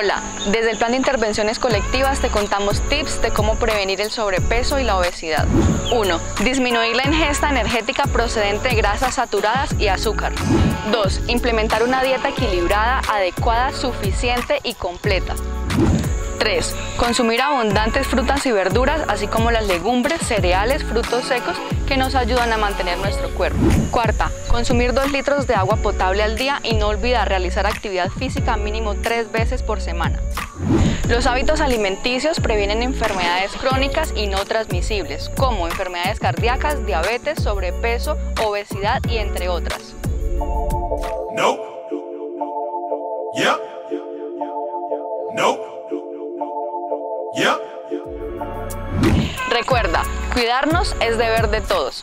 Hola, desde el Plan de Intervenciones Colectivas te contamos tips de cómo prevenir el sobrepeso y la obesidad. 1. Disminuir la ingesta energética procedente de grasas saturadas y azúcar. 2. Implementar una dieta equilibrada, adecuada, suficiente y completa. 3. Consumir abundantes frutas y verduras, así como las legumbres, cereales, frutos secos que nos ayudan a mantener nuestro cuerpo. Cuarta, consumir 2 litros de agua potable al día y no olvidar realizar actividad física mínimo 3 veces por semana. Los hábitos alimenticios previenen enfermedades crónicas y no transmisibles, como enfermedades cardíacas, diabetes, sobrepeso, obesidad y entre otras. No. No. Recuerda, cuidarnos es deber de todos.